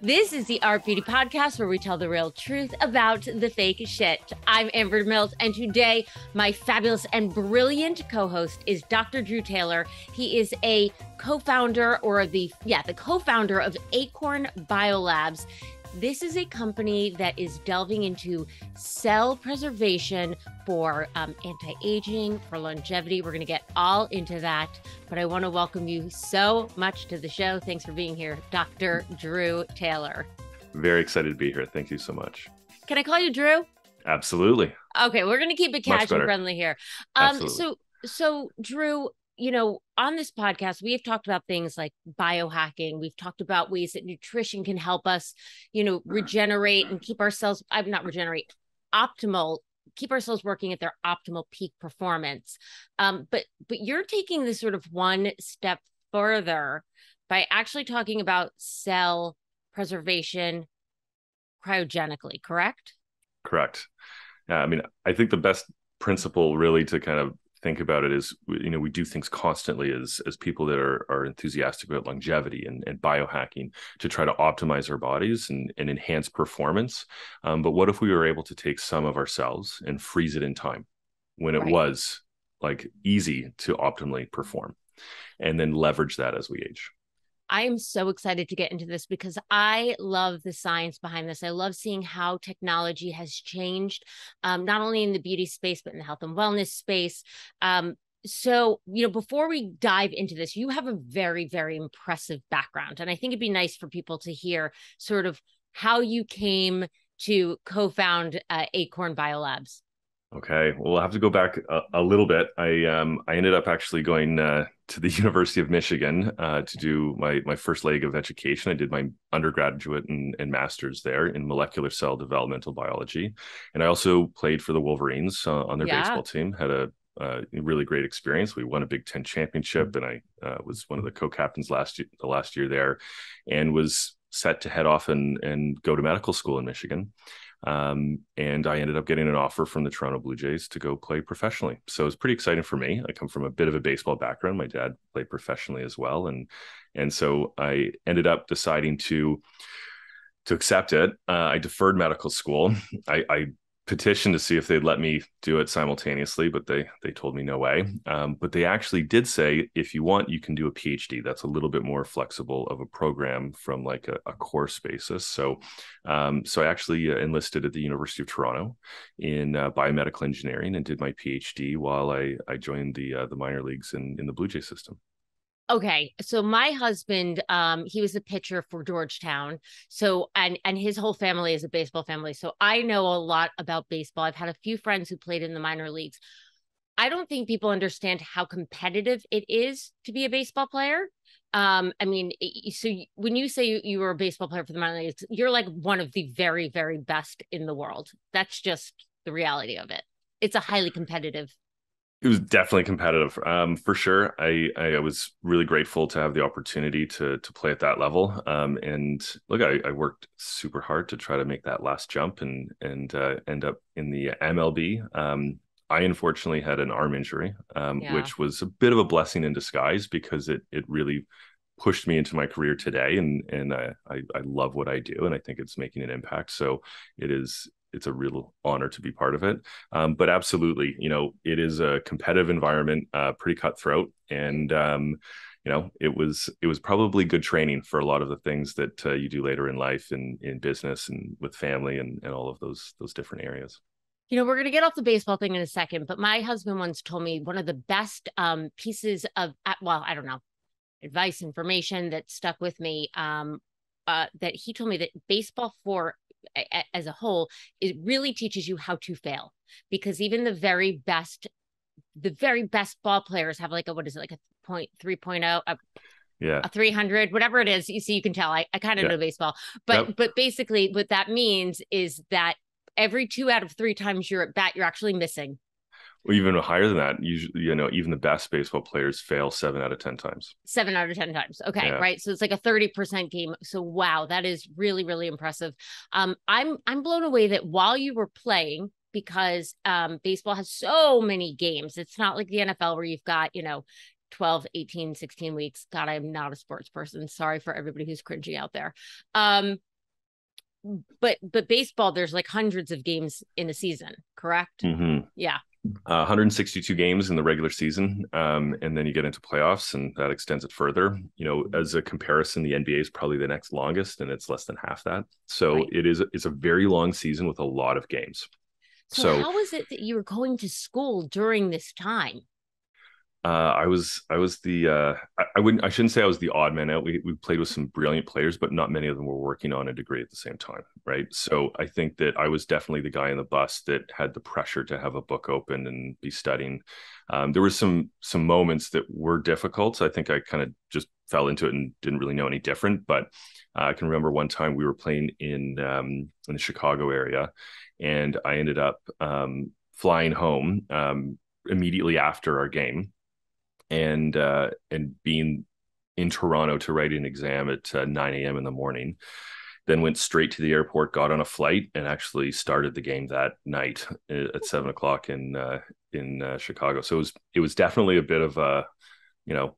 This is the Art Beauty Podcast where we tell the real truth about the fake shit. I'm Amber Mills, and today my fabulous and brilliant co-host is Dr. Drew Taylor. He is a co-founder or the yeah, the co-founder of Acorn Biolabs. This is a company that is delving into cell preservation for um, anti aging, for longevity. We're going to get all into that. But I want to welcome you so much to the show. Thanks for being here, Dr. Drew Taylor. Very excited to be here. Thank you so much. Can I call you Drew? Absolutely. Okay, we're going to keep it casual friendly here. Um, so, so Drew, you know, on this podcast, we have talked about things like biohacking. We've talked about ways that nutrition can help us, you know, regenerate and keep ourselves, I'm not regenerate, optimal, keep ourselves working at their optimal peak performance. Um, but but you're taking this sort of one step further by actually talking about cell preservation cryogenically, correct? Correct. Yeah, I mean, I think the best principle really to kind of think about it is you know we do things constantly as as people that are are enthusiastic about longevity and, and biohacking to try to optimize our bodies and, and enhance performance um, but what if we were able to take some of ourselves and freeze it in time when it right. was like easy to optimally perform and then leverage that as we age I am so excited to get into this because I love the science behind this. I love seeing how technology has changed, um, not only in the beauty space, but in the health and wellness space. Um, so, you know, before we dive into this, you have a very, very impressive background. And I think it'd be nice for people to hear sort of how you came to co found uh, Acorn Biolabs. Okay, well, I'll have to go back a, a little bit. I um I ended up actually going uh, to the University of Michigan uh, to do my my first leg of education. I did my undergraduate and, and master's there in molecular cell developmental biology, and I also played for the Wolverines uh, on their yeah. baseball team. Had a uh, really great experience. We won a Big Ten championship, and I uh, was one of the co-captains last year, the last year there, and was set to head off and and go to medical school in Michigan. Um, and I ended up getting an offer from the Toronto Blue Jays to go play professionally. So it was pretty exciting for me. I come from a bit of a baseball background. My dad played professionally as well, and and so I ended up deciding to to accept it. Uh, I deferred medical school. I, I petition to see if they'd let me do it simultaneously, but they they told me no way. Um, but they actually did say if you want, you can do a PhD. That's a little bit more flexible of a program from like a, a course basis. So, um, so I actually uh, enlisted at the University of Toronto in uh, biomedical engineering and did my PhD while I I joined the uh, the minor leagues in in the Blue Jay system. Okay, so my husband, um, he was a pitcher for Georgetown. So and and his whole family is a baseball family. So I know a lot about baseball. I've had a few friends who played in the minor leagues. I don't think people understand how competitive it is to be a baseball player. Um, I mean, so when you say you, you were a baseball player for the minor leagues, you're like one of the very, very best in the world. That's just the reality of it. It's a highly competitive it was definitely competitive, um, for sure. I, I was really grateful to have the opportunity to to play at that level. Um, and look, I, I, worked super hard to try to make that last jump and and uh, end up in the MLB. Um, I unfortunately had an arm injury, um, yeah. which was a bit of a blessing in disguise because it it really pushed me into my career today and and I, I, I love what I do and I think it's making an impact so it is it's a real honor to be part of it. Um, but absolutely, you know, it is a competitive environment, uh, pretty cutthroat, and um, you know, it was it was probably good training for a lot of the things that uh, you do later in life and in, in business and with family and and all of those those different areas. You know, we're going to get off the baseball thing in a second, but my husband once told me one of the best um, pieces of, uh, well, I don't know, advice, information that stuck with me um, uh, that he told me that baseball for as a whole, it really teaches you how to fail. Because even the very best, the very best ball players have like a, what is it, like a point 3.0, a, yeah. a 300 whatever it is you see you can tell. I, I kind of yeah. know baseball. But yep. but basically what that means is that every two out of three times you're at bat you're actually missing or even higher than that. Usually, you know, even the best baseball players fail seven out of 10 times. Seven out of 10 times. Okay. Yeah. Right. So it's like a 30% game. So wow, that is really, really impressive. Um, I'm I'm blown away that while you were playing, because um baseball has so many games. It's not like the NFL where you've got, you know, 12 18 16 weeks god i'm not a sports person sorry for everybody who's cringing out there um but but baseball, there's like hundreds of games in a season, correct? Mm-hmm. Yeah. Uh, 162 games in the regular season, um, and then you get into playoffs, and that extends it further. You know, as a comparison, the NBA is probably the next longest, and it's less than half that. So Right. it is it's a very long season with a lot of games. So, So- how was it that you were going to school during this time? Uh, I was I was the uh, I, I wouldn't I shouldn't say I was the odd man out. We we played with some brilliant players, but not many of them were working on a degree at the same time, right? So I think that I was definitely the guy in the bus that had the pressure to have a book open and be studying. Um, there were some some moments that were difficult. I think I kind of just fell into it and didn't really know any different. But uh, I can remember one time we were playing in um, in the Chicago area, and I ended up um, flying home um, immediately after our game and uh, and being in Toronto to write an exam at uh, 9 a.m. in the morning. Then went straight to the airport, got on a flight, and actually started the game that night uh, at seven o'clock in uh, in uh, Chicago. So it was it was definitely a bit of a you know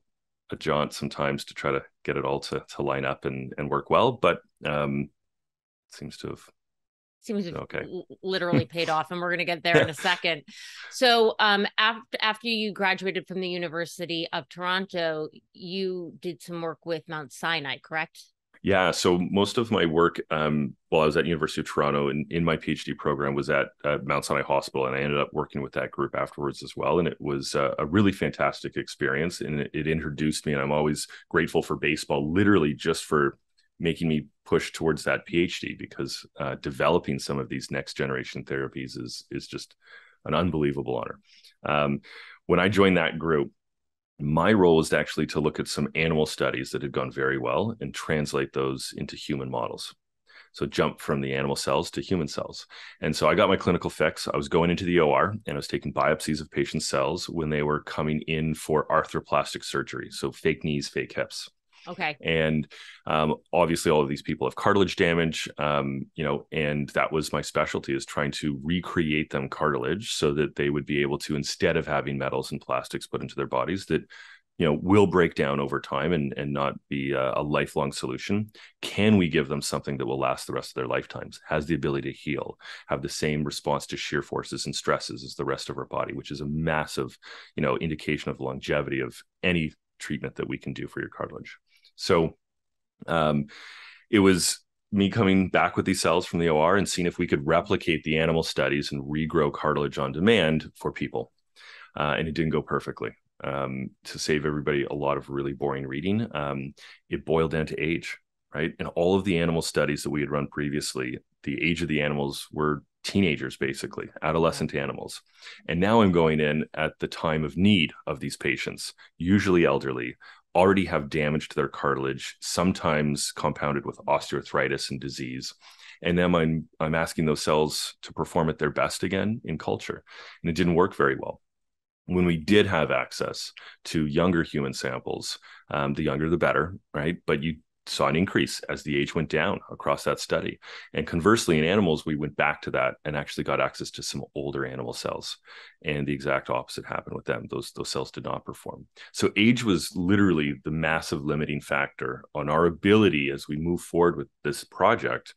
a jaunt sometimes to try to get it all to to line up and and work well, but um, seems to have Seems to have Okay. literally paid off, and we're going to get there in a second. So, um, after after you graduated from the University of Toronto, you did some work with Mount Sinai, correct? Yeah, so most of my work um, while I was at University of Toronto and in my PhD program was at uh, Mount Sinai Hospital, and I ended up working with that group afterwards as well. And it was uh, a really fantastic experience, and it, it introduced me. And I'm always grateful for baseball, literally just for making me push towards that PhD because uh, developing some of these next generation therapies is is just an unbelievable honor. Um, when I joined that group, my role was actually to look at some animal studies that had gone very well and translate those into human models. So jump from the animal cells to human cells. And so I got my clinical fix. I was going into the OR and I was taking biopsies of patients' cells when they were coming in for arthroplastic surgery. So fake knees, fake hips Okay. and um, obviously all of these people have cartilage damage um, you know and that was my specialty is trying to recreate them cartilage so that they would be able to instead of having metals and plastics put into their bodies that you know will break down over time and and not be a, a lifelong solution can we give them something that will last the rest of their lifetimes has the ability to heal have the same response to shear forces and stresses as the rest of our body which is a massive you know indication of longevity of any treatment that we can do for your cartilage so um, it was me coming back with these cells from the OR and seeing if we could replicate the animal studies and regrow cartilage on demand for people. Uh, and it didn't go perfectly. Um, to save everybody a lot of really boring reading, um, it boiled down to age, right? And all of the animal studies that we had run previously, the age of the animals were teenagers, basically, adolescent animals. And now I'm going in at the time of need of these patients, usually elderly, already have damage to their cartilage, sometimes compounded with osteoarthritis and disease. And then I'm I'm asking those cells to perform at their best again in culture. And it didn't work very well. When we did have access to younger human samples, um, the younger the better, right? But you saw an increase as the age went down across that study. And conversely, in animals, we went back to that and actually got access to some older animal cells. And the exact opposite happened with them. Those, those cells did not perform. So age was literally the massive limiting factor on our ability as we move forward with this project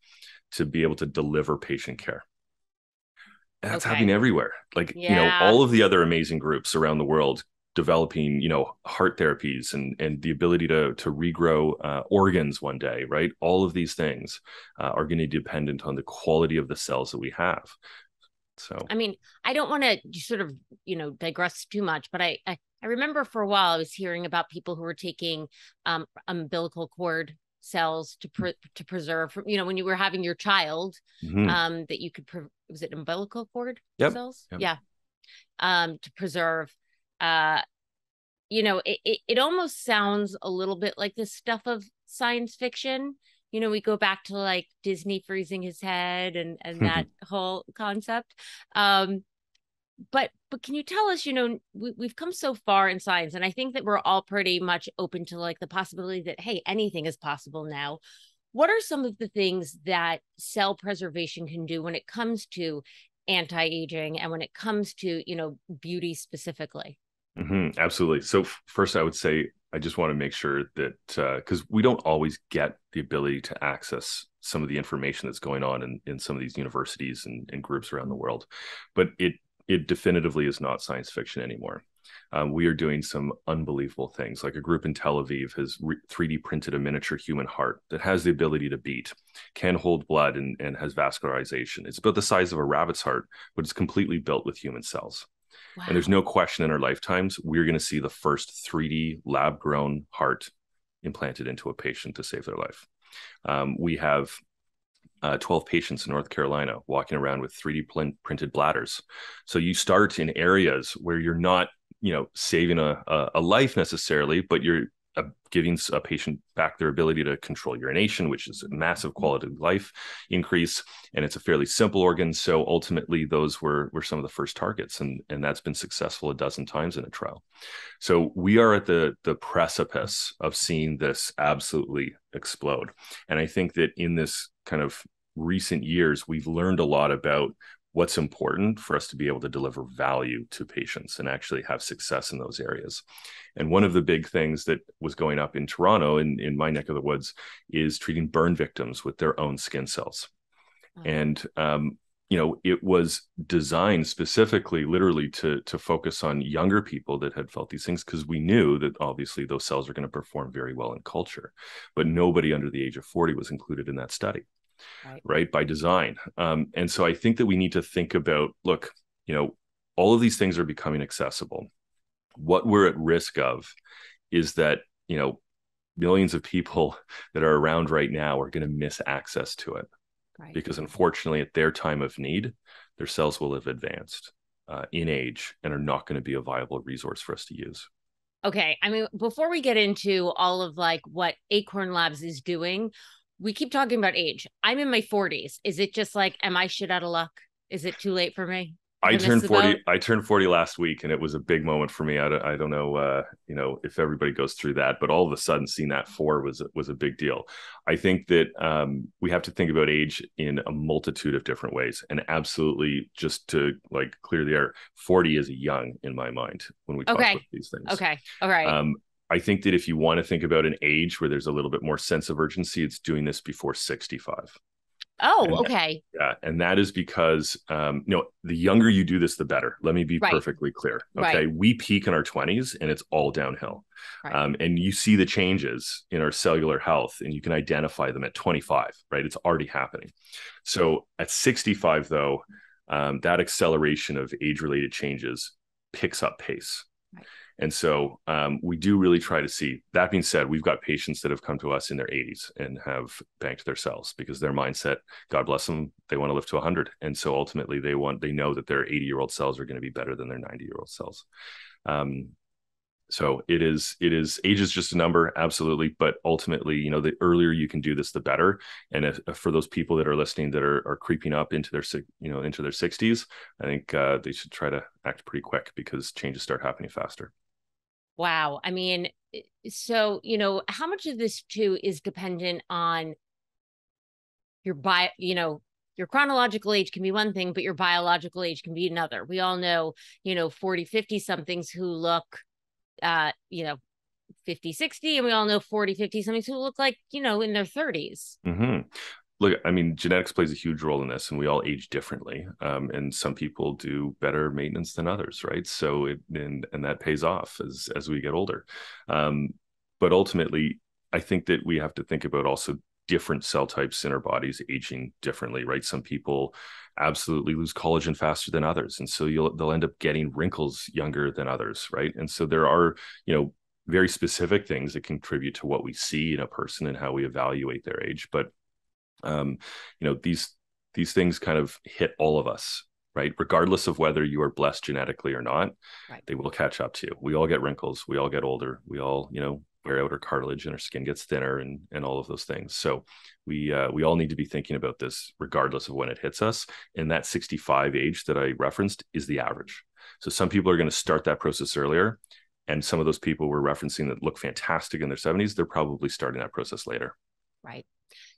to be able to deliver patient care. And that's Okay. happening everywhere. Like, you know, all of the other amazing groups around the world developing, you know, heart therapies and and the ability to to regrow uh, organs one day, right? All of these things uh, are going to be dependent on the quality of the cells that we have. So, I mean, I don't want to sort of, you know, digress too much, but I, I, I remember for a while I was hearing about people who were taking um, umbilical cord cells to pre- to preserve from, you know, when you were having your child, mhm. um, that you could, pre- was it umbilical cord Yep, cells? yep. Yeah. Um, to preserve, uh, you know, it, it, it almost sounds a little bit like the stuff of science fiction. You know, we go back to like Disney freezing his head and and that whole concept. Um, but but can you tell us, you know, we, we've come so far in science, and I think that we're all pretty much open to like the possibility that hey, anything is possible now. What are some of the things that cell preservation can do when it comes to anti-aging and when it comes to you know beauty specifically? Mhm, absolutely. So first, I would say I just want to make sure that because uh, we don't always get the ability to access some of the information that's going on in, in some of these universities and, and groups around the world, but it it definitively is not science fiction anymore. Um, we are doing some unbelievable things. Like a group in Tel Aviv has re- 3D printed a miniature human heart that has the ability to beat, can hold blood, and, and has vascularization. It's about the size of a rabbit's heart, but it's completely built with human cells. Wow. And there's no question in our lifetimes, we're going to see the first 3D lab grown heart implanted into a patient to save their life. Um, we have uh, 12 patients in North Carolina walking around with 3D pl- printed bladders. So you start in areas where you're not, you know, saving a, a life necessarily, but you're uh, giving a patient back their ability to control urination, which is a massive quality of life increase, and it's a fairly simple organ. So ultimately, those were were some of the first targets, and and that's been successful a dozen times in a trial. So we are at the the precipice of seeing this absolutely explode, and I think that in this kind of recent years, we've learned a lot about what's important for us to be able to deliver value to patients and actually have success in those areas. And one of the big things that was going up in Toronto, in, in my neck of the woods, is treating burn victims with their own skin cells. Mm-hmm. And um, you know, it was designed specifically, literally, to to focus on younger people that had felt these things because we knew that obviously those cells are going to perform very well in culture, but nobody under the age of forty was included in that study right, right by design. Um, and so i think that we need to think about look you know all of these things are becoming accessible. What we're at risk of is that you know millions of people that are around right now are going to miss access to it right. because unfortunately at their time of need their cells will have advanced uh, in age and are not going to be a viable resource for us to use. Okay i mean before we get into all of like what acorn labs is doing we keep talking about age. I'm in my 40s. Is it just like, am I shit out of luck? Is it too late for me? I turned 40 I turned 40 last week and it was a big moment for me. I don't, I don't know uh, you know if everybody goes through that, but all of a sudden seeing that 4 was was a big deal. I think that um, we have to think about age in a multitude of different ways and absolutely just to like clear the air 40 is young in my mind when we talk okay. about these things. Okay. All right. Um, I think that if you want to think about an age where there's a little bit more sense of urgency, it's doing this before 65. Oh, and okay. That, yeah, and that is because um, you know the younger you do this, the better. Let me be right. perfectly clear. Okay, right. we peak in our 20s, and it's all downhill. Right. Um, and you see the changes in our cellular health, and you can identify them at 25. Right, it's already happening. So at 65, though, um, that acceleration of age-related changes picks up pace. And so um, we do really try to see. That being said, we've got patients that have come to us in their 80s and have banked their cells because their mindset, God bless them, they want to live to 100. And so ultimately, they want they know that their 80 year old cells are going to be better than their 90 year old cells. Um, so it is it is age is just a number absolutely but ultimately you know the earlier you can do this the better and if, if for those people that are listening that are, are creeping up into their you know into their 60s i think uh, they should try to act pretty quick because changes start happening faster Wow. I mean, so, you know, how much of this too is dependent on your bio, you know, your chronological age can be one thing, but your biological age can be another. We all know, you know, 40, 50 somethings who look, uh, you know, 50, 60, and we all know 40, 50 somethings who look like, you know, in their 30s. Mm-hmm look i mean genetics plays a huge role in this and we all age differently um, and some people do better maintenance than others right? So it and and that pays off as as we get older. Um, but ultimately i think that we have to think about also different cell types in our bodies aging differently right? Some people absolutely lose collagen faster than others and so you'll they'll end up getting wrinkles younger than others right? And so there are you know very specific things that contribute to what we see in a person and how we evaluate their age but um, you know these these things kind of hit all of us right? Regardless of whether you are blessed genetically or not right. they will catch up to you. We all get wrinkles. We all get older. We all you know wear out our cartilage and our skin gets thinner and and all of those things. So we uh, we all need to be thinking about this regardless of when it hits us. And that 65 age that i referenced is the average. So some people are going to start that process earlier. And some of those people we're referencing that look fantastic in their 70s they're probably starting that process later. Right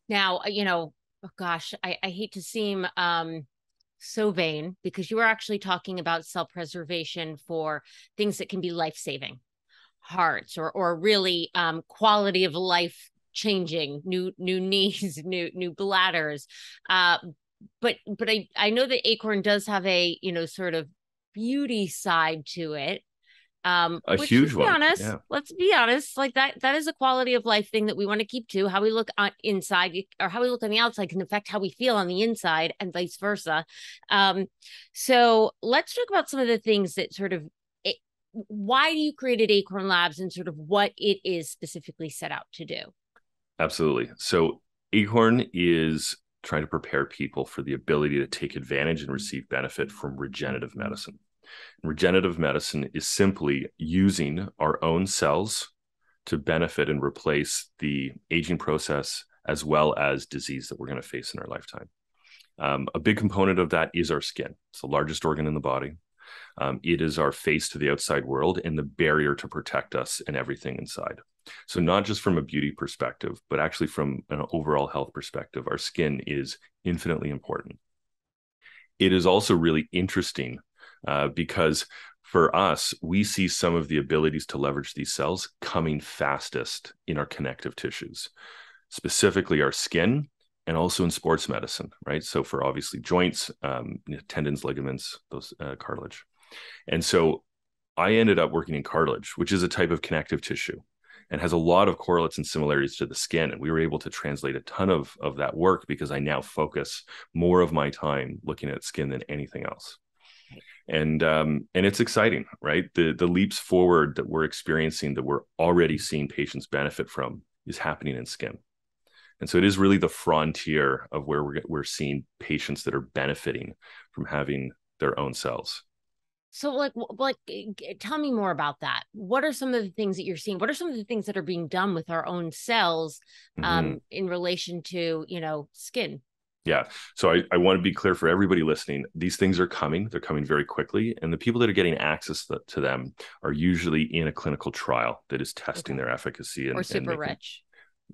now, uh, you know, oh gosh, I, I hate to seem um so vain because you are actually talking about cell preservation for things that can be life saving hearts or or really um, quality of life changing, new new knees, new new bladders. Uh, but but I I know that Acorn does have a you know sort of beauty side to it. Um, a which, huge let's be one. honest, Yeah. let's be honest, like that that is a quality of life thing that we want to keep to. How we look on inside or how we look on the outside can affect how we feel on the inside and vice versa. Um, so let's talk about some of the things that sort of it, why do you created Acorn Labs and sort of what it is specifically set out to do. Absolutely. So Acorn is trying to prepare people for the ability to take advantage and receive benefit from regenerative medicine. Regenerative medicine is simply using our own cells to benefit and replace the aging process as well as disease that we're going to face in our lifetime. Um, a big component of that is our skin. It's the largest organ in the body. Um, it is our face to the outside world and the barrier to protect us and everything inside. So, not just from a beauty perspective, but actually from an overall health perspective, our skin is infinitely important. It is also really interesting uh, because for us, we see some of the abilities to leverage these cells coming fastest in our connective tissues, specifically our skin and also in sports medicine, right? So, for obviously joints, um, tendons, ligaments, those uh, cartilage. And so, I ended up working in cartilage, which is a type of connective tissue and has a lot of correlates and similarities to the skin. And we were able to translate a ton of, of that work because I now focus more of my time looking at skin than anything else. And um, and it's exciting, right? The the leaps forward that we're experiencing that we're already seeing patients benefit from is happening in skin. And so it is really the frontier of where we're we're seeing patients that are benefiting from having their own cells. So, like, like, tell me more about that. What are some of the things that you're seeing? What are some of the things that are being done with our own cells, um, mm-hmm. in relation to, you know, skin? Yeah. So I, I want to be clear for everybody listening. These things are coming. They're coming very quickly. And the people that are getting access to them are usually in a clinical trial that is testing okay. their efficacy and or super and making, rich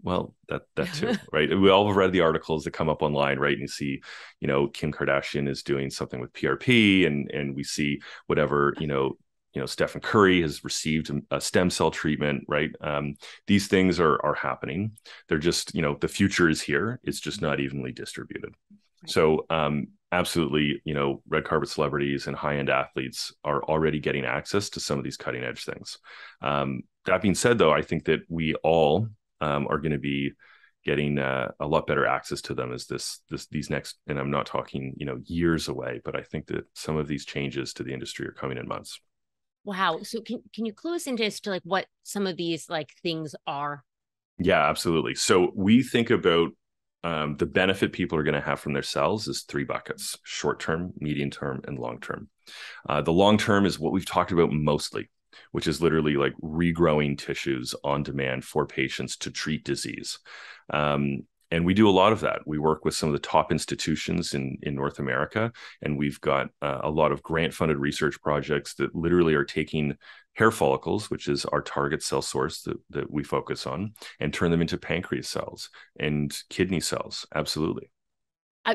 well that that too right we all have read the articles that come up online right and you see you know kim kardashian is doing something with prp and and we see whatever you know you know stephen curry has received a stem cell treatment right? Um, these things are are happening. They're just you know the future is here. It's just not evenly distributed. So um, absolutely you know red carpet celebrities and high end athletes are already getting access to some of these cutting edge things. Um, that being said though i think that we all um, are going to be getting uh, a lot better access to them as this this these next and i'm not talking you know years away but i think that some of these changes to the industry are coming in months wow so can, can you clue us into as to like what some of these like things are? Yeah absolutely. So we think about um, the benefit people are going to have from their cells is three buckets short term medium term and long term. Uh, the long term is what we've talked about mostly which is literally like regrowing tissues on demand for patients to treat disease. Um, and we do a lot of that. We work with some of the top institutions in, in North America, and we've got uh, a lot of grant funded research projects that literally are taking hair follicles, which is our target cell source that, that we focus on, and turn them into pancreas cells and kidney cells. Absolutely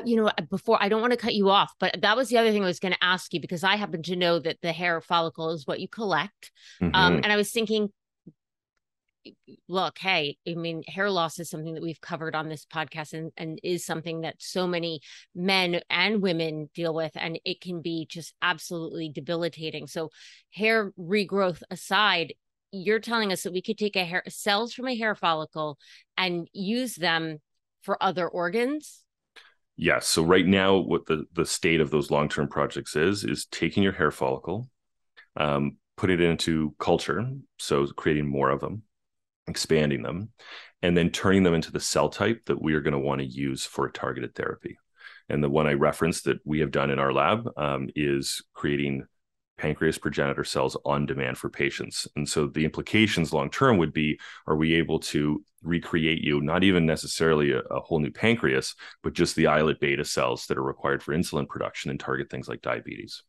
you know, before I don't want to cut you off, but that was the other thing I was going to ask you because I happen to know that the hair follicle is what you collect. Um, mm-hmm. Um, and I was thinking, look, hey, I mean, hair loss is something that we've covered on this podcast and, and is something that so many men and women deal with. And it can be just absolutely debilitating. So, hair regrowth aside, you're telling us that we could take a hair cells from a hair follicle and use them for other organs Yes. So right now, what the the state of those long term projects is is taking your hair follicle, um, putting it into culture, so creating more of them, expanding them, and then turning them into the cell type that we are going to want to use for a targeted therapy. And the one I referenced that we have done in our lab um, is creating pancreas progenitor cells on demand for patients. And so the implications long term would be are we able to recreate you, not even necessarily a, a, whole new pancreas, but just the islet beta cells that are required for insulin production and target things like diabetes?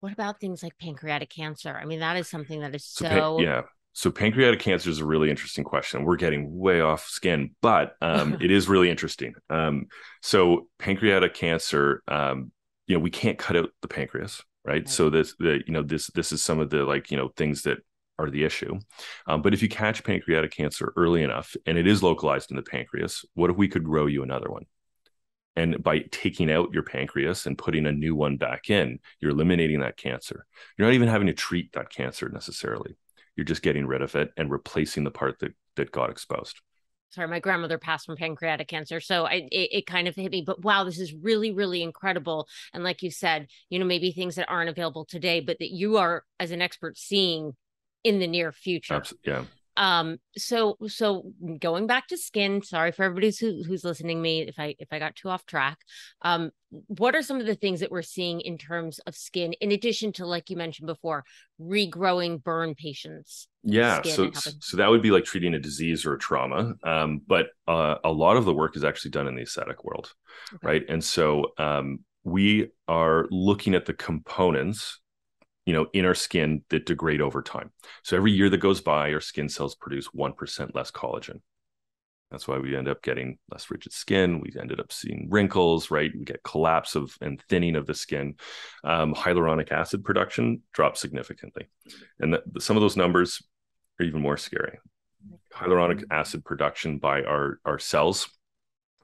What about things like pancreatic cancer? I mean, that is something that is so. so... yeah. So pancreatic cancer is a really interesting question. We're getting way off skin, but um, it is really interesting. Um, so pancreatic cancer, um, you know, we can't cut out the pancreas, right? So this the you know this this is some of the like you know things that are the issue. Um, but if you catch pancreatic cancer early enough and it is localized in the pancreas, what if we could grow you another one? And by taking out your pancreas and putting a new one back in, you're eliminating that cancer. You're not even having to treat that cancer necessarily. You're just getting rid of it and replacing the part that, that got exposed sorry, my grandmother passed from pancreatic cancer. So I, it, it, kind of hit me, but wow, this is really, really incredible. And like you said, you know, maybe things that aren't available today, but that you are as an expert seeing in the near future. Absolutely. Yeah um so so going back to skin sorry for everybody who, who's listening to me if i if i got too off track um what are some of the things that we're seeing in terms of skin in addition to like you mentioned before regrowing burn patients yeah so so that would be like treating a disease or a trauma um but uh, a lot of the work is actually done in the aesthetic world okay. right and so um we are looking at the components you know, in our skin that degrade over time. So every year that goes by, our skin cells produce 1% less collagen. That's why we end up getting less rigid skin. We ended up seeing wrinkles, right? We get collapse of and thinning of the skin. Um, hyaluronic acid production drops significantly. And some of those numbers are even more scary. Hyaluronic acid production by our, our cells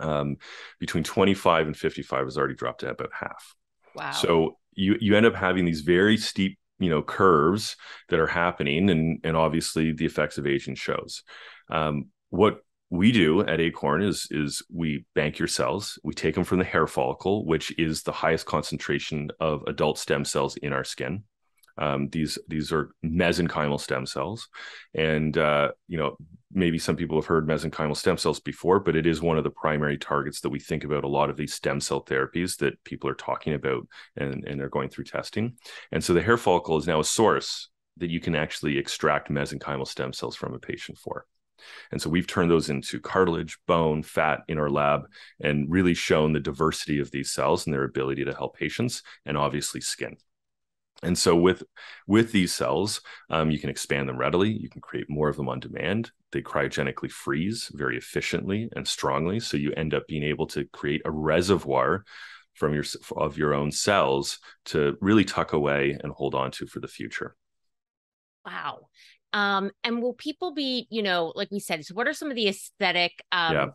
um, between 25 and 55 has already dropped to about half. Wow. So you you end up having these very steep you know curves that are happening and and obviously the effects of aging shows. Um, what we do at acorn is is we bank your cells. We take them from the hair follicle which is the highest concentration of adult stem cells in our skin. Um, these these are mesenchymal stem cells, and uh, you know maybe some people have heard mesenchymal stem cells before, but it is one of the primary targets that we think about a lot of these stem cell therapies that people are talking about and and are going through testing. And so the hair follicle is now a source that you can actually extract mesenchymal stem cells from a patient for. And so we've turned those into cartilage, bone, fat in our lab and really shown the diversity of these cells and their ability to help patients and obviously skin. And so with with these cells, um, you can expand them readily. You can create more of them on demand. They cryogenically freeze very efficiently and strongly. So you end up being able to create a reservoir from your of your own cells to really tuck away and hold on to for the future. Wow. Um, and will people be, you know, like we said, so what are some of the aesthetic um yeah.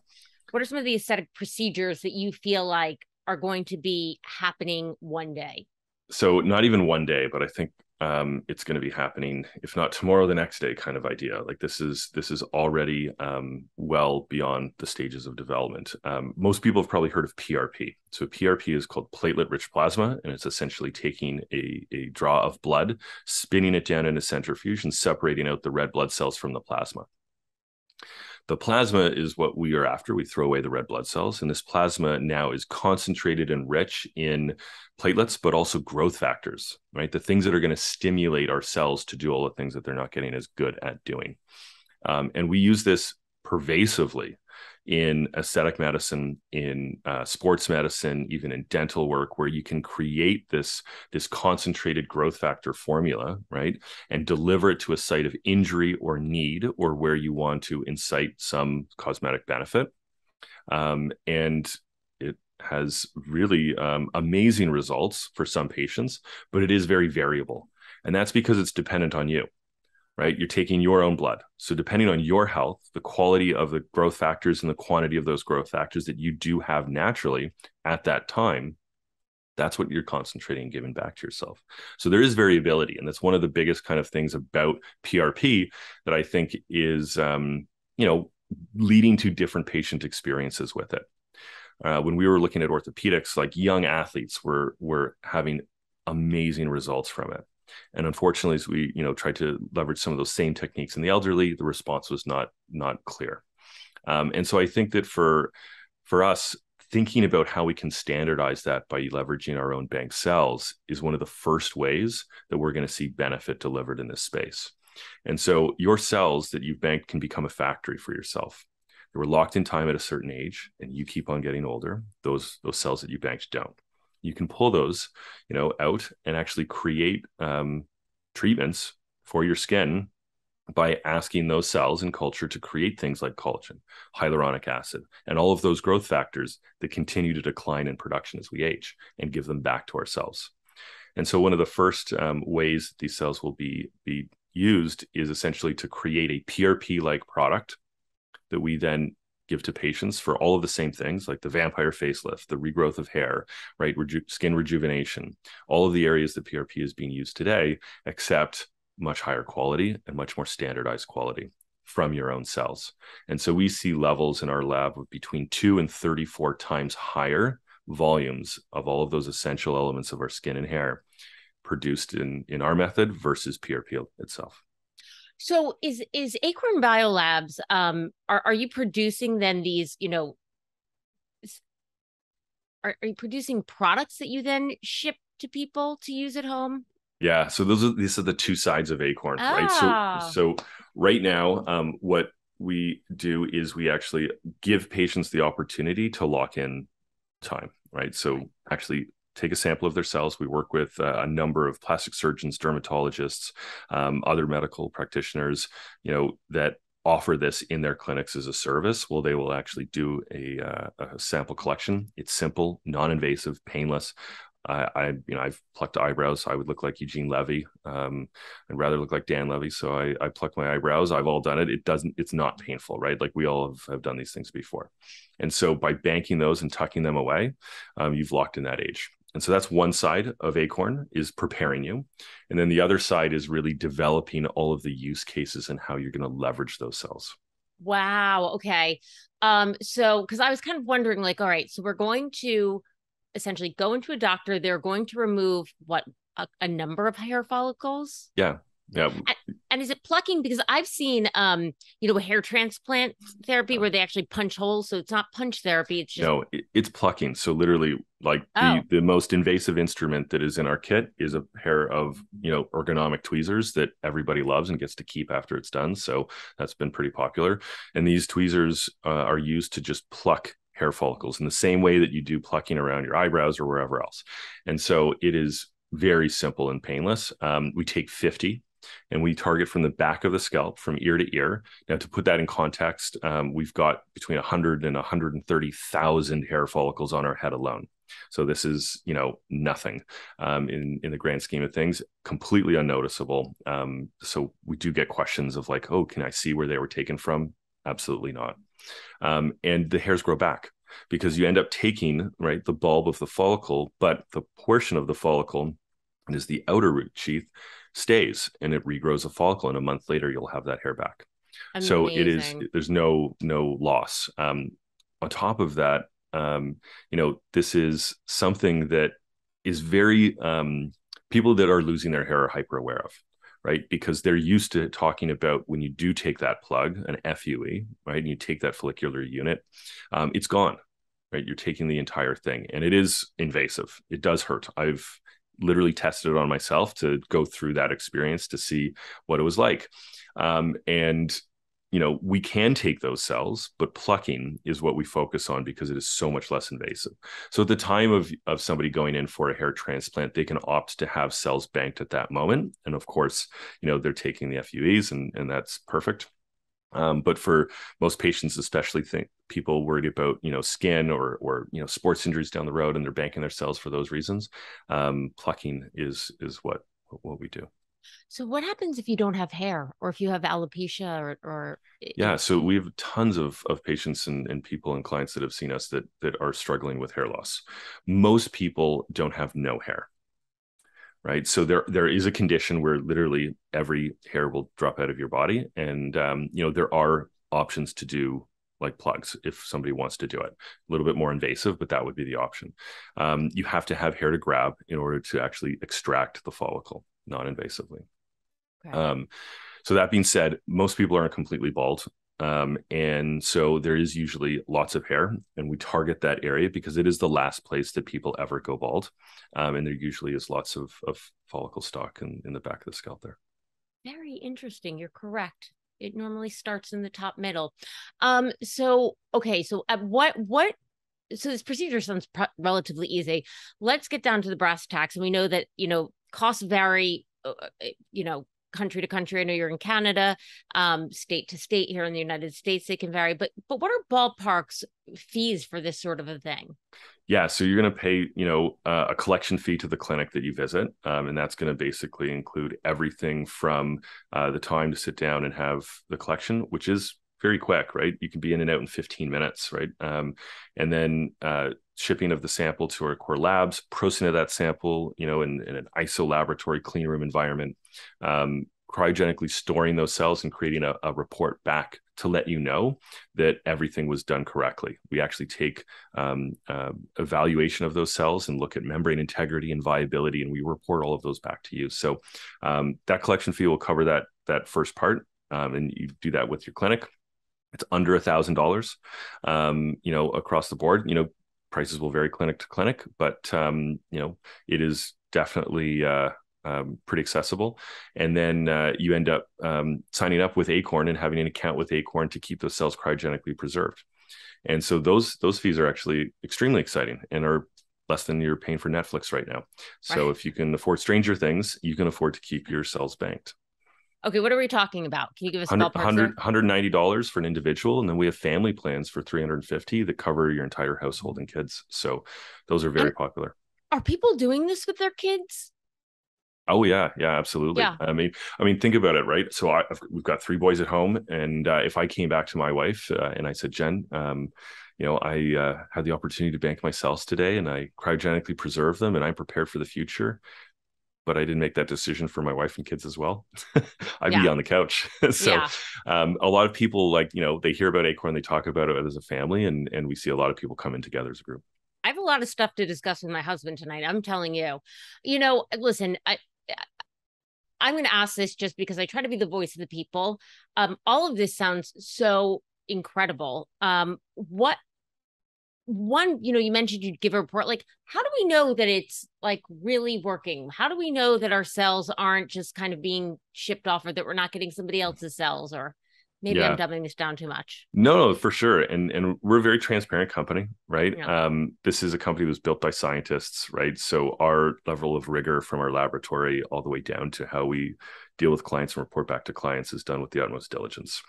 what are some of the aesthetic procedures that you feel like are going to be happening one day? So not even one day, but I think um, it's going to be happening, if not tomorrow, the next day, kind of idea. Like this is this is already um, well beyond the stages of development. Um, most people have probably heard of PRP. So PRP is called platelet-rich plasma, and it's essentially taking a a draw of blood, spinning it down in a centrifuge, and separating out the red blood cells from the plasma. The plasma is what we are after. We throw away the red blood cells, and this plasma now is concentrated and rich in platelets, but also growth factors, right? The things that are going to stimulate our cells to do all the things that they're not getting as good at doing. Um, and we use this pervasively in aesthetic medicine, in uh, sports medicine, even in dental work, where you can create this this concentrated growth factor formula, right, and deliver it to a site of injury or need, or where you want to incite some cosmetic benefit. Um, and it has really um, amazing results for some patients, but it is very variable, and that's because it's dependent on you right? You're taking your own blood. So, depending on your health, the quality of the growth factors and the quantity of those growth factors that you do have naturally at that time, that's what you're concentrating and giving back to yourself. So, there is variability. And that's one of the biggest kind of things about PRP that I think is, um, you know, leading to different patient experiences with it. Uh, when we were looking at orthopedics, like young athletes were were having amazing results from it and unfortunately, as we you know tried to leverage some of those same techniques in the elderly, the response was not not clear. Um, and so I think that for for us, thinking about how we can standardize that by leveraging our own bank cells is one of the first ways that we're going to see benefit delivered in this space. And so your cells that you've banked can become a factory for yourself. They were locked in time at a certain age, and you keep on getting older. Those those cells that you banked don't you can pull those, you know, out and actually create um, treatments for your skin by asking those cells in culture to create things like collagen, hyaluronic acid, and all of those growth factors that continue to decline in production as we age and give them back to our cells. And so, one of the first um, ways these cells will be be used is essentially to create a PRP like product that we then give to patients for all of the same things like the vampire facelift, the regrowth of hair, right? Reju- skin rejuvenation, all of the areas that PRP is being used today, except much higher quality and much more standardized quality from your own cells. And so we see levels in our lab of between two and 34 times higher volumes of all of those essential elements of our skin and hair produced in, in our method versus PRP itself. So is is Acorn Biolabs um are are you producing then these, you know, are, are you producing products that you then ship to people to use at home? Yeah, so those are these are the two sides of Acorn, Ah. right? So so right now, um, what we do is we actually give patients the opportunity to lock in time, right? So actually take a sample of their cells. We work with uh, a number of plastic surgeons, dermatologists, um, other medical practitioners, you know, that offer this in their clinics as a service. Well, they will actually do a, uh, a sample collection. It's simple, non-invasive, painless. I, I, you know, I've plucked eyebrows. I would look like Eugene Levy. Um, I'd rather look like Dan Levy. So I, I pluck my eyebrows. I've all done it. It doesn't, it's not painful, right? Like we all have, have done these things before. And so by banking those and tucking them away, um, you've locked in that age. And so that's one side of Acorn is preparing you. And then the other side is really developing all of the use cases and how you're going to leverage those cells. Wow. Okay. Um, so because I was kind of wondering, like, all right, so we're going to essentially go into a doctor, they're going to remove what a, a number of hair follicles. Yeah. Yeah. And is it plucking? Because I've seen um, you know, hair transplant therapy where they actually punch holes. So it's not punch therapy, it's just No, it, it's plucking. So literally, like Oh. the the most invasive instrument that is in our kit is a pair of you know ergonomic tweezers that everybody loves and gets to keep after it's done. So that's been pretty popular. And these tweezers uh, are used to just pluck hair follicles in the same way that you do plucking around your eyebrows or wherever else. And so it is very simple and painless. Um, we take 50 and we target from the back of the scalp from ear to ear. Now, to put that in context, um, we've got between 100 and 130,000 hair follicles on our head alone. So this is, you know, nothing um, in in the grand scheme of things, completely unnoticeable. Um, so we do get questions of like, oh, can I see where they were taken from? Absolutely not. Um, and the hairs grow back because you end up taking right the bulb of the follicle, but the portion of the follicle is the outer root sheath stays and it regrows a follicle and a month later you'll have that hair back. So it is there's no no loss. Um on top of that um you know this is something that is very um people that are losing their hair are hyper aware of right? Because they're used to talking about when you do take that plug an fue right? And you take that follicular unit um, it's gone right? You're taking the entire thing and it is invasive. It does hurt. I've literally tested it on myself to go through that experience to see what it was like. Um, and you know we can take those cells but plucking is what we focus on because it is so much less invasive. So at the time of of somebody going in for a hair transplant they can opt to have cells banked at that moment. And of course you know they're taking the fues and and that's perfect um, but for most patients especially think people worried about you know skin or or you know sports injuries down the road and they're banking their cells for those reasons um, plucking is is what what we do. So what happens if you don't have hair or if you have alopecia or or yeah so we have tons of of patients and, and people and clients that have seen us that that are struggling with hair loss. Most people don't have no hair right? So there there is a condition where literally every hair will drop out of your body. And um, you know there are options to do like plugs if somebody wants to do it. A little bit more invasive but that would be the option. Um, you have to have hair to grab in order to actually extract the follicle non-invasively Okay. um, so that being said, most people aren't completely bald. Um, and so there is usually lots of hair, and we target that area because it is the last place that people ever go bald. Um, and there usually is lots of, of follicle stock in, in the back of the scalp there. Very interesting. You're correct. It normally starts in the top middle. Um. So okay. So at what what? So this procedure sounds pr- relatively easy. Let's get down to the brass tacks, and we know that you know costs vary. uh, uh, You know country to country. I know you're in Canada, um, state to state here in the United States, they can vary. But but what are ballparks fees for this sort of a thing? Yeah, so you're going to pay, you know, uh, a collection fee to the clinic that you visit, um, and that's going to basically include everything from uh, the time to sit down and have the collection, which is very quick, right? You can be in and out in 15 minutes, right? Um, and then uh, shipping of the sample to our core labs, processing of that sample, you know, in, in an ISO laboratory clean room environment, um, cryogenically storing those cells and creating a, a, report back to let you know that everything was done correctly. We actually take um, uh, evaluation of those cells and look at membrane integrity and viability, and we report all of those back to you. So um, that collection fee will cover that that first part, um, and you do that with your clinic. It's under a thousand dollars, um, you know, across the board. You know, prices will vary clinic to clinic, but um, you know, it is definitely uh, um, pretty accessible. And then uh, you end up um, signing up with Acorn and having an account with Acorn to keep those cells cryogenically preserved. And so those those fees are actually extremely exciting and are less than you're paying for Netflix right now. So right. if you can afford Stranger Things, you can afford to keep your cells banked. Okay, what are we talking about? Can you give us 100, 100 $190 for an individual and then we have family plans for 350 that cover your entire household and kids. So those are very and popular. Are people doing this with their kids? Oh yeah, yeah, absolutely. Yeah. I mean, I mean, think about it, right? So I, we've got three boys at home, and uh, if I came back to my wife uh, and I said, Jen, um, you know, I uh, had the opportunity to bank my cells today, and I cryogenically preserve them, and I'm prepared for the future. But I didn't make that decision for my wife and kids as well. I'd yeah. be on the couch. so, yeah. um, a lot of people like you know they hear about Acorn, they talk about it as a family, and and we see a lot of people come in together as a group. I have a lot of stuff to discuss with my husband tonight. I'm telling you. You know, listen, I I'm going to ask this just because I try to be the voice of the people. Um, all of this sounds so incredible. Um, what one, you know, you mentioned you'd give a report. Like, how do we know that it's like really working? How do we know that our cells aren't just kind of being shipped off or that we're not getting somebody else's cells or maybe yeah. i'm dumbing this down too much no no for sure and and we're a very transparent company right yeah. um this is a company that was built by scientists right so our level of rigor from our laboratory all the way down to how we deal with clients and report back to clients is done with the utmost diligence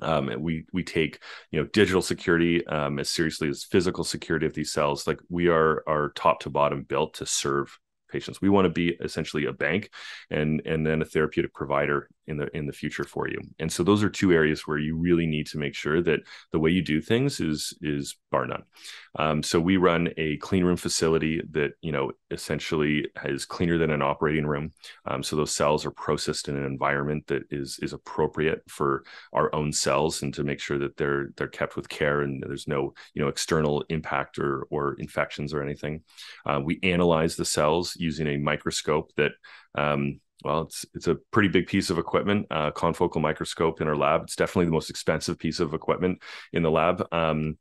um, we we take you know digital security um, as seriously as physical security of these cells. Like we are are top to bottom built to serve patients. We want to be essentially a bank and and then a therapeutic provider in the in the future for you. And so those are two areas where you really need to make sure that the way you do things is is bar none. Um, so we run a clean room facility that you know essentially is cleaner than an operating room. Um, so those cells are processed in an environment that is is appropriate for our own cells and to make sure that they're they're kept with care and there's no you know external impact or or infections or anything. Uh, we analyze the cells using a microscope that um, well, it's it's a pretty big piece of equipment, uh, confocal microscope in our lab. It's definitely the most expensive piece of equipment in the lab. Um,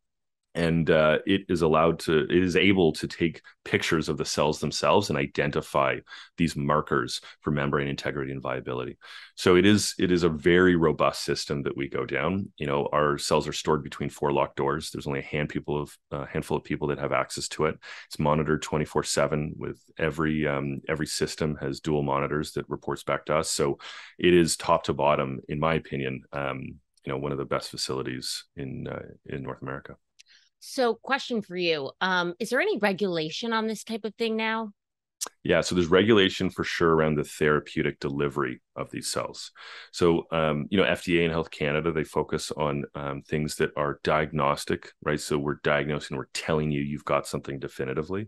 and uh, it is allowed to it is able to take pictures of the cells themselves and identify these markers for membrane integrity and viability. So it is it is a very robust system that we go down. You know our cells are stored between four locked doors. There's only a hand people of a handful of people that have access to it. It's monitored 24 7 with every um, every system has dual monitors that reports back to us. So it is top to bottom in my opinion um, you know one of the best facilities in uh, in north america so, question for you: um, Is there any regulation on this type of thing now? Yeah, so there's regulation for sure around the therapeutic delivery of these cells. So, um, you know, FDA and Health Canada they focus on um, things that are diagnostic, right? So we're diagnosing, we're telling you you've got something definitively,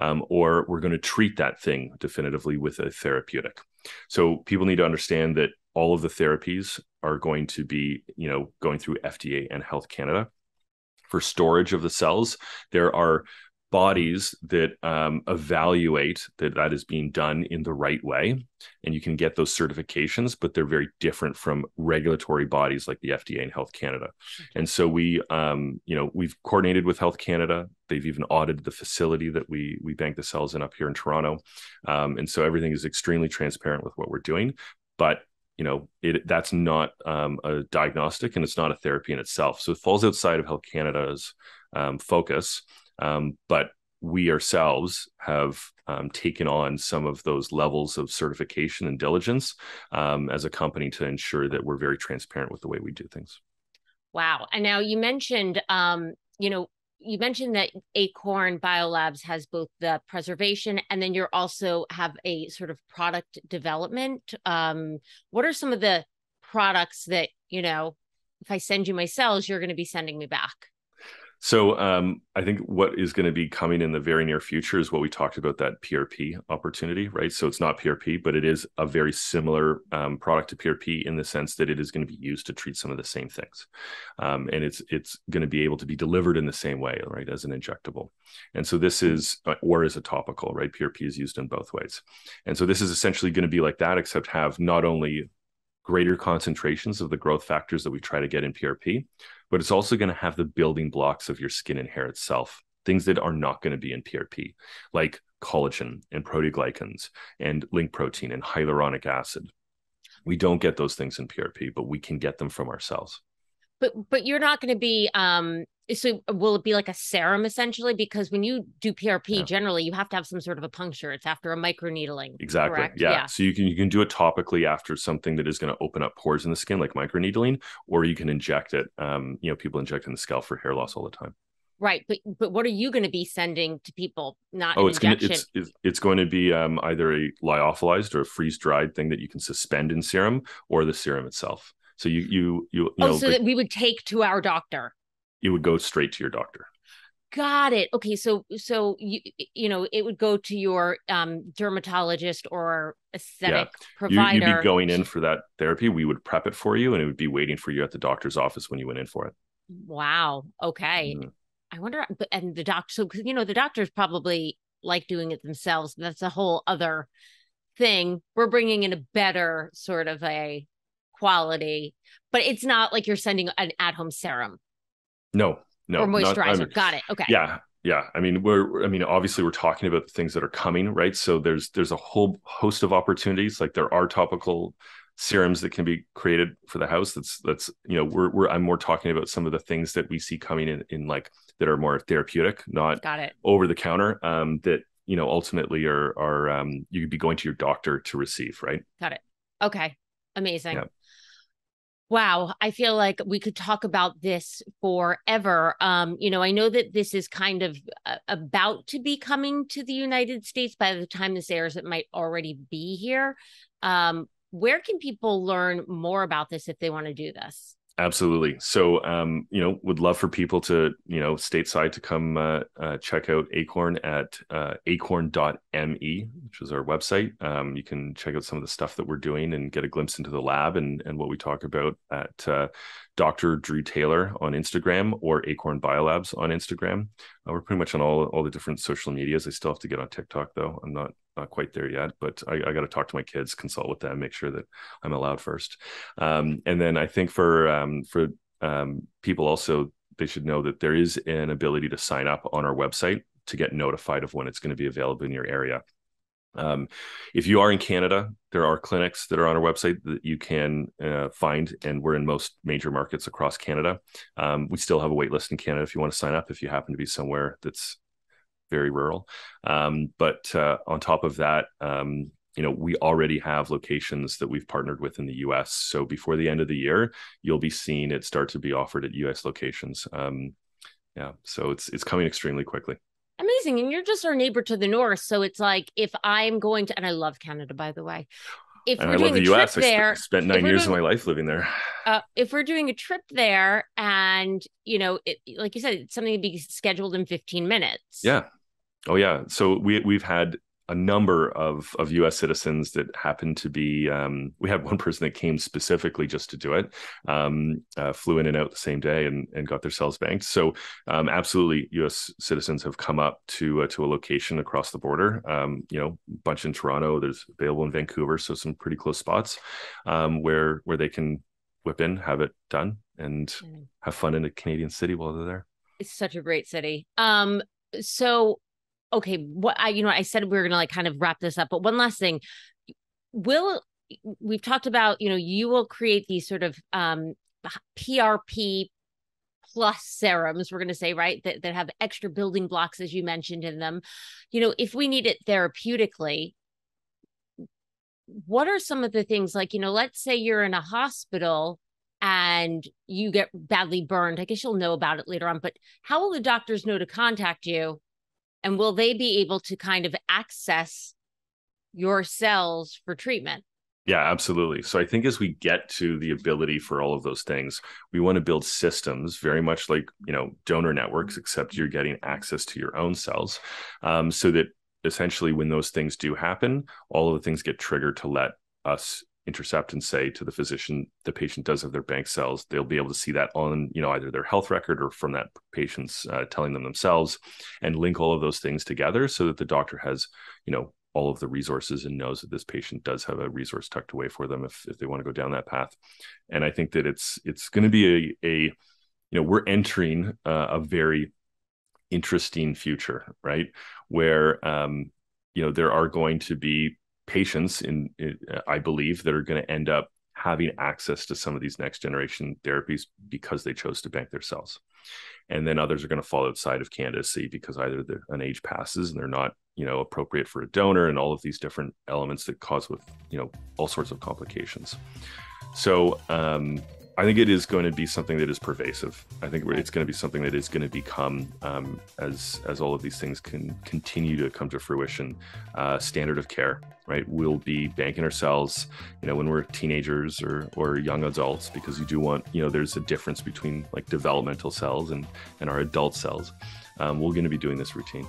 um, or we're going to treat that thing definitively with a therapeutic. So people need to understand that all of the therapies are going to be, you know, going through FDA and Health Canada for storage of the cells. There are bodies that um, evaluate that that is being done in the right way and you can get those certifications but they're very different from regulatory bodies like the fda and health canada. And so we um, you know we've coordinated with health canada. They've even audited the facility that we we bank the cells in up here in toronto. Um, and so everything is extremely transparent with what we're doing. But you know it that's not um, a diagnostic and it's not a therapy in itself so it falls outside of health canada's um, focus um, but we ourselves have um, taken on some of those levels of certification and diligence um, as a company to ensure that we're very transparent with the way we do things. Wow. And now you mentioned, you know, you mentioned that Acorn Biolabs has both the preservation and then you're also have a sort of product development. Um, what are some of the products that, you know, if I send you my cells, you're going to be sending me back? So um, I think what is going to be coming in the very near future is what we talked about that PRP opportunity, right? So it's not PRP, but it is a very similar um, product to PRP in the sense that it is going to be used to treat some of the same things, um, and it's it's going to be able to be delivered in the same way, right, as an injectable. And so this is uh, or as a topical, right? PRP is used in both ways, and so this is essentially going to be like that, except have not only greater concentrations of the growth factors that we try to get in PRP, but it's also going to have the building blocks of your skin and hair itself, things that are not going to be in PRP, like collagen and proteoglycans and link protein and hyaluronic acid. We don't get those things in PRP, but we can get them from our cells. But but you're not going to be um so will it be like a serum essentially because when you do prp yeah. generally you have to have some sort of a puncture it's after a microneedling exactly yeah. yeah. so you can you can do it topically after something that is going to open up pores in the skin like microneedling or you can inject it um you know people inject in the scalp for hair loss all the time Right, but but what are you going to be sending to people? Not oh, it's going to it's, it's, it's going to be um, either a lyophilized or a freeze dried thing that you can suspend in serum, or the serum itself. So you you you, you oh, know, so that we would take to our doctor it would go straight to your doctor. Got it. Okay, so so you you know it would go to your um, dermatologist or aesthetic yeah. provider. You, would be going in for that therapy. We would prep it for you, and it would be waiting for you at the doctor's office when you went in for it. Wow. Okay. Mm-hmm. I wonder. And the doctor, so you know, the doctors probably like doing it themselves. That's a whole other thing. We're bringing in a better sort of a quality, but it's not like you're sending an at-home serum. No, no. Or moisturizer. Not, I mean, Got it. Okay. Yeah. Yeah. I mean, we're, I mean, obviously we're talking about the things that are coming, right? So there's, there's a whole host of opportunities. Like there are topical serums that can be created for the house. That's, that's, you know, we're, we're, I'm more talking about some of the things that we see coming in, in like that are more therapeutic, not Got it. over the counter, um, that, you know, ultimately are, are, um, you could be going to your doctor to receive, right? Got it. Okay. Amazing. Yeah. Wow, I feel like we could talk about this forever. Um, you know, I know that this is kind of uh, about to be coming to the United States. By the time this airs, it might already be here. Um, where can people learn more about this if they want to do this? Absolutely. So, um, you know, would love for people to, you know, stateside to come uh, uh, check out Acorn at uh, acorn.me, which is our website. Um, you can check out some of the stuff that we're doing and get a glimpse into the lab and, and what we talk about at uh, Dr. Drew Taylor on Instagram or Acorn Biolabs on Instagram. Uh, we're pretty much on all, all the different social medias. I still have to get on TikTok, though. I'm not not quite there yet, but I, I got to talk to my kids, consult with them, make sure that I'm allowed first. Um, and then I think for um, for um, people also, they should know that there is an ability to sign up on our website to get notified of when it's going to be available in your area. Um, if you are in Canada, there are clinics that are on our website that you can uh, find, and we're in most major markets across Canada. Um, we still have a wait list in Canada if you want to sign up. If you happen to be somewhere that's very rural. Um, but uh, on top of that, um, you know, we already have locations that we've partnered with in the US. So before the end of the year, you'll be seeing it start to be offered at US locations. Um, yeah, so it's it's coming extremely quickly. Amazing. And you're just our neighbor to the north. So it's like if I'm going to and I love Canada, by the way. If and we're I doing love the US. There, I spent nine years doing, of my life living there. Uh, if we're doing a trip there and you know, it, like you said, it's something to be scheduled in 15 minutes. Yeah. Oh yeah. So we we've had a number of of U.S. citizens that happened to be. Um, we had one person that came specifically just to do it, um, uh, flew in and out the same day, and and got their cells banked. So um, absolutely, U.S. citizens have come up to uh, to a location across the border. Um, you know, a bunch in Toronto. There's available in Vancouver, so some pretty close spots um, where where they can whip in, have it done, and mm. have fun in a Canadian city while they're there. It's such a great city. Um, so okay, what I, you know, I said we were going to like kind of wrap this up, but one last thing. Will, we've talked about, you know, you will create these sort of um, PRP plus serums, we're going to say, right, that, that have extra building blocks, as you mentioned in them. You know, if we need it therapeutically, what are some of the things like, you know, let's say you're in a hospital and you get badly burned. I guess you'll know about it later on, but how will the doctors know to contact you? And will they be able to kind of access your cells for treatment? Yeah, absolutely. So I think as we get to the ability for all of those things, we want to build systems very much like, you know, donor networks, except you're getting access to your own cells um, so that essentially when those things do happen, all of the things get triggered to let us intercept and say to the physician the patient does have their bank cells. They'll be able to see that on you know either their health record or from that patient's uh, telling them themselves and link all of those things together so that the doctor has you know all of the resources and knows that this patient does have a resource tucked away for them if, if they want to go down that path. And i think that it's it's going to be a, a you know we're entering uh, a very interesting future right? Where um, you know there are going to be patients in, in I believe that are going to end up having access to some of these next generation therapies because they chose to bank their cells. And then others are going to fall outside of candidacy because either an age passes and they're not you know appropriate for a donor and all of these different elements that cause with you know all sorts of complications. So um, I think it is going to be something that is pervasive. I think it's going to be something that is going to become, um, as as all of these things can continue to come to fruition, uh, standard of care. Right, we'll be banking our cells, you know, when we're teenagers or or young adults, because you do want, you know, there's a difference between like developmental cells and and our adult cells. Um, we're going to be doing this routine.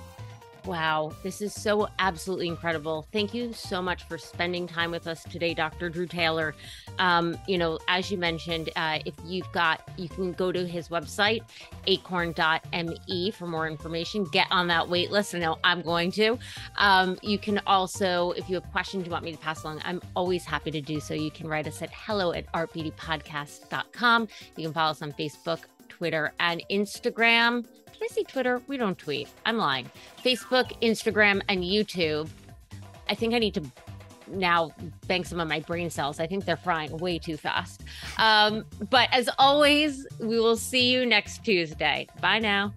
Wow, this is so absolutely incredible. Thank you so much for spending time with us today, Dr. Drew Taylor. Um, you know, as you mentioned, uh, if you've got, you can go to his website, acorn.me, for more information. Get on that wait list. I know I'm going to. Um, you can also, if you have questions you want me to pass along, I'm always happy to do so. You can write us at hello at artbeautypodcast.com. You can follow us on Facebook, Twitter, and Instagram. Did I say Twitter? We don't tweet. I'm lying. Facebook, Instagram, and YouTube. I think I need to now bank some of my brain cells. I think they're frying way too fast. Um, but as always, we will see you next Tuesday. Bye now.